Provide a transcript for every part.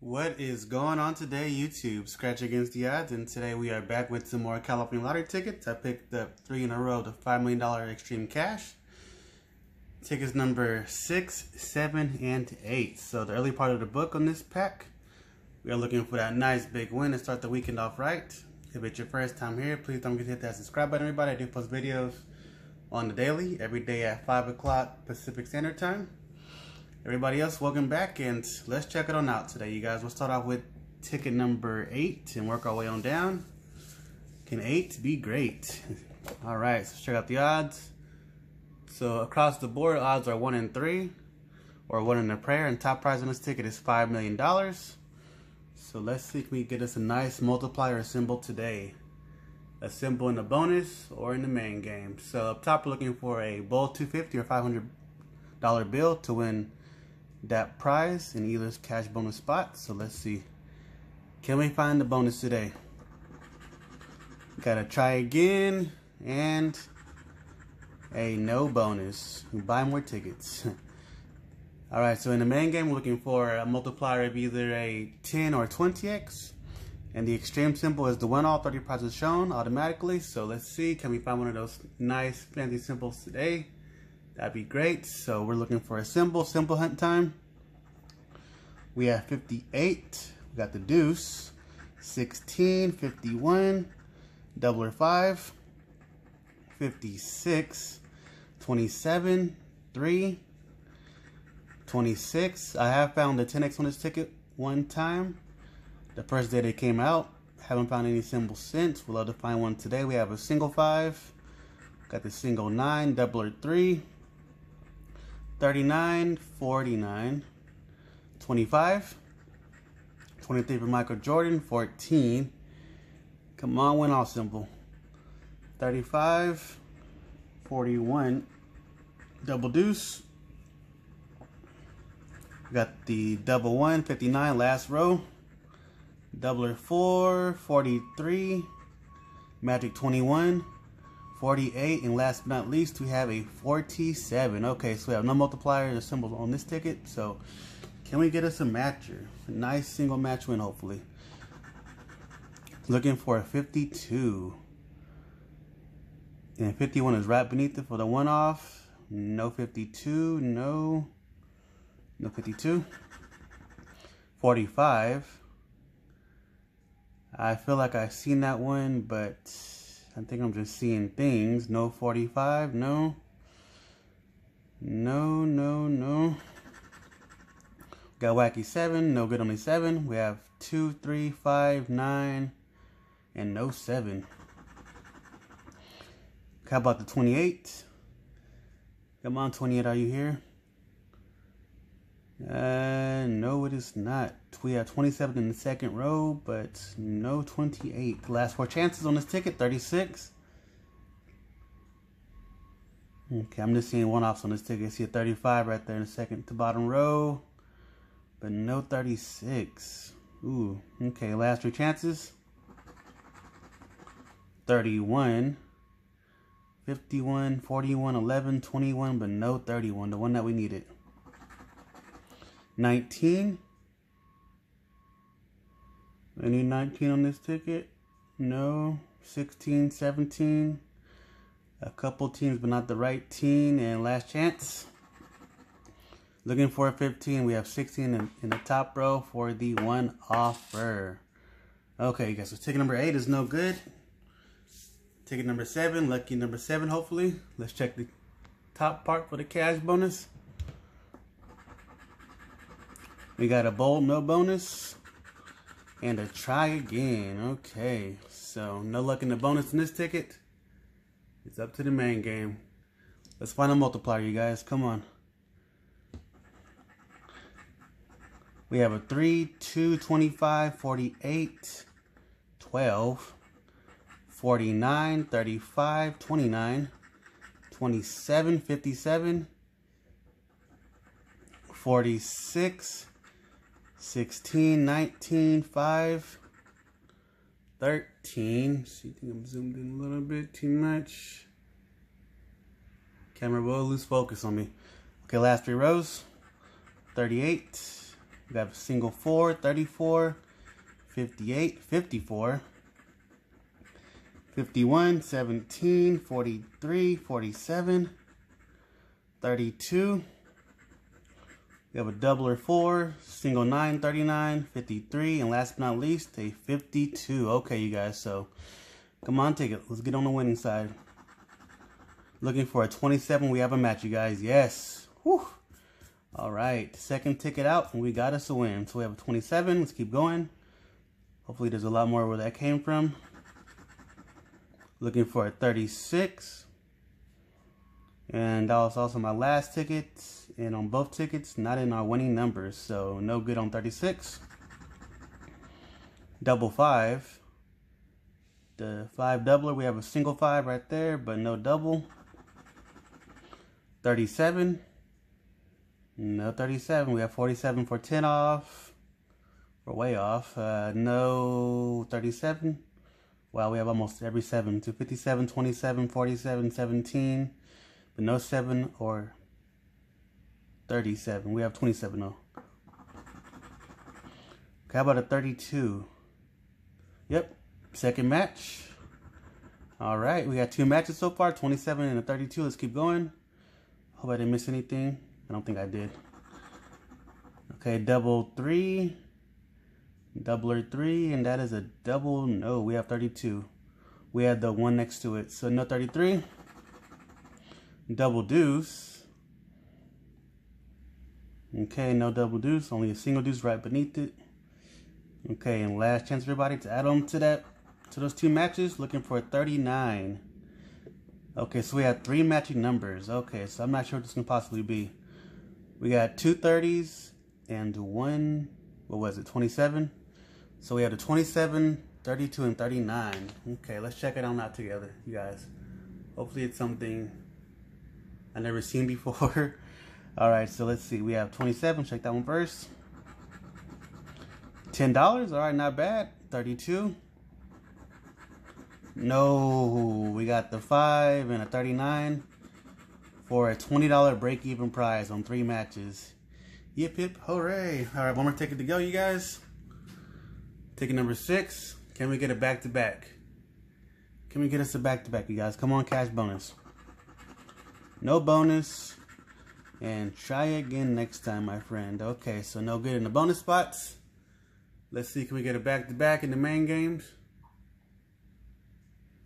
What is going on today, YouTube? Scratch Against the Odds, and today we are back with some more California Lottery tickets. I picked up three in a row to $5 million Extreme Cash. Tickets number 6, 7, and 8. So the early part of the book on this pack, we are looking for that nice big win to start the weekend off right. If it's your first time here, please don't forget to hit that subscribe button, everybody. I do post videos on the daily, every day at 5 o'clock Pacific Standard Time. Everybody else, welcome back, and let's check it on out today, you guys. We'll start off with ticket number eight and work our way on down. Can eight be great? All right, so check out the odds. So across the board, odds are one in three, or one in a prayer, and top prize on this ticket is $5 million. So let's see if we get us a nice multiplier symbol today. A symbol in the bonus or in the main game. So up top, we're looking for a Bull 250 or $500 bill to win that prize in Eilers cash bonus spot. So let's see. Can we find the bonus today? Gotta try again and a no bonus. Buy more tickets. Alright, so in the main game, we're looking for a multiplier of either a 10 or 20x. And the extreme symbol is the one all 30 prizes shown automatically. So let's see, can we find one of those nice fancy symbols today? That'd be great. So we're looking for a symbol, symbol hunt time. We have 58. We got the deuce. 16, 51, doubler 5, 56, 27, 3, 26. I have found the 10x on this ticket one time. The first day they came out. Haven't found any symbols since. We'll love to find one today. We have a single 5. Got the single 9, doubler 3, 39, 49, 25, 23 for Michael Jordan, 14. Come on, win all symbol. 35, 41, double deuce. Got the double one, 59, last row. Doubler 4, 43, Magic 21, 48, and last but not least, we have a 47. Okay, so we have no multiplier or symbols on this ticket, so can we get us a matcher? A nice single match win, hopefully. Looking for a 52. And 51 is right beneath it for the one off. No 52, no. No 52. 45. I feel like I've seen that one, but I think I'm just seeing things. No 45, no. No, no, no. Got wacky 7, no good only 7. We have 2, 3, 5, 9, and no 7. How about the 28? Come on, 28, are you here? Uh, no, it is not. We have 27 in the second row, but no 28. Last four chances on this ticket, 36. Okay, I'm just seeing one-offs on this ticket. I see a 35 right there in the second to bottom row, but no 36. Ooh, okay, last three chances. 31, 51, 41, 11, 21, but no 31, the one that we needed. 19. Any 19 on this ticket? No. 16, 17. A couple teams, but not the right team. And last chance. Looking for a 15. We have 16 in, in the top row for the one offer. Okay, guys. So ticket number 8 is no good. Ticket number 7. Lucky number 7, hopefully. Let's check the top part for the cash bonus. We got a bold no bonus and a try again. Okay, so no luck in the bonus in this ticket. It's up to the main game. Let's find a multiplier, you guys. Come on. We have a 3, 2, 25, 48, 12, 49, 35, 29, 27, 57, 46, 16, 19, 5, 13. See, I think I'm zoomed in a little bit too much. Camera will lose focus on me. Okay, last three rows. 38, We have a single 4, 34, 58, 54, 51, 17, 43, 47, 32. We have a doubler 4, single 9, 39, 53, and last but not least, a 52. Okay, you guys, so come on, take it. Let's get on the winning side. Looking for a 27. We have a match, you guys. Yes. Whew. All right. Second ticket out, and we got us a win. So we have a 27. Let's keep going. Hopefully there's a lot more where that came from. Looking for a 36. And that was also my last ticket. And on both tickets, not in our winning numbers. So no good on 36. Double 5. The 5 doubler, we have a single 5 right there, but no double. 37. No 37. We have 47 for 10 off. We're way off. Uh, no 37. Wow, we have almost every 7. To 57, 27, 47, 17. But no 7 or 37. We have 27 though. Okay, how about a 32? Yep, second match. All right, we got two matches so far, 27 and a 32. Let's keep going. Hope I didn't miss anything. I don't think I did. Okay, double three. Doubler three, and that is a double. No, we have 32. We had the one next to it. So no 33. Double deuce. Okay, no double deuce. Only a single deuce right beneath it. Okay, and last chance everybody to add on to that to those two matches. Looking for 39. Okay, so we have three matching numbers. Okay, so I'm not sure what this can possibly be. We got two 30s and one, what was it, 27? So we have the 27, 32, and 39. Okay, let's check it on out together, you guys. Hopefully it's something i never seen before. All right, so let's see. We have 27. Check that one first. $10. All right, not bad. 32. No, we got the 5 and a 39 for a $20 break-even prize on three matches. Yip, yip, hooray. All right, one more ticket to go, you guys. Ticket number six. Can we get a back-to-back? -back? Can we get us a back-to-back, -back, you guys? Come on, cash bonus. No bonus. And try again next time, my friend. Okay, so no good in the bonus spots. Let's see, can we get a back-to-back -back in the main games?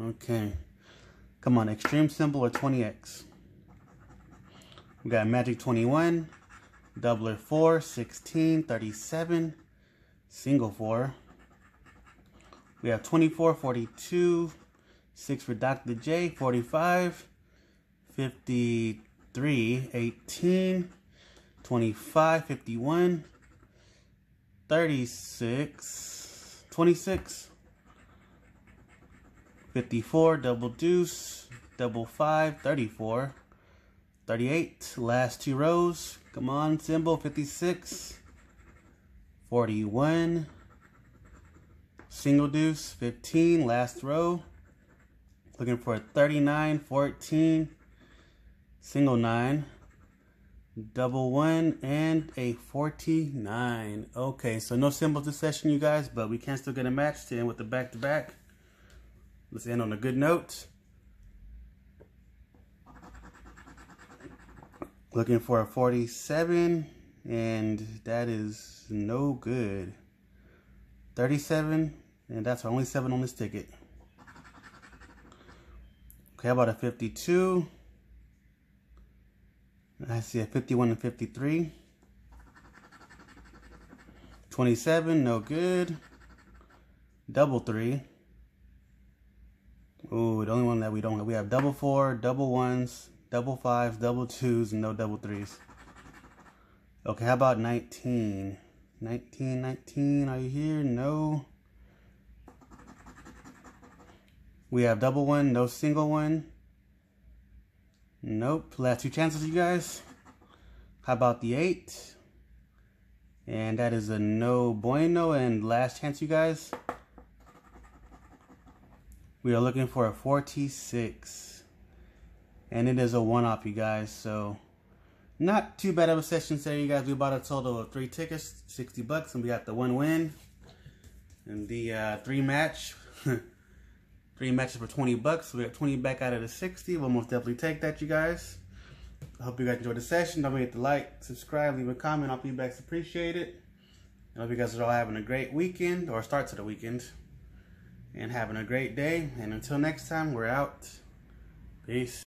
Okay. Come on, extreme symbol or 20x. We got magic 21, doubler 4, 16, 37, single 4. We have 24, 42, 6 for Dr. J, 45, 53, 18, 25, 51, 36, 26, 54, double deuce, double five, 34, 38, last two rows, come on, symbol, 56, 41, single deuce, 15, last row, looking for a 39, 14, single nine, double one, and a 49. Okay, so no symbols this session, you guys, but we can still get a match to end with the back-to-back. -back. Let's end on a good note. Looking for a 47, and that is no good. 37, and that's only 7 on this ticket. Okay, how about a 52? I see a 51 and 53. 27, no good. Double three. Ooh, the only one that we don't have. We have double four, double ones, double fives, double twos, and no double threes. Okay, how about 19? 19, 19, are you here? No. We have double one, no single one. Nope. Last two chances, you guys. How about the eight? And that is a no bueno. And last chance, you guys. We are looking for a 46. And it is a one-off, you guys. So Not too bad of a session today, you guys. We bought a total of three tickets, 60 bucks, and we got the one win. And the uh, three match, three matches for 20 bucks. So we got 20 back out of the 60. We'll most definitely take that, you guys. I hope you guys enjoyed the session. Don't forget to like, subscribe, leave a comment. All feedback's appreciated. I hope you guys are all having a great weekend or start to the weekend and having a great day. And until next time, we're out. Peace.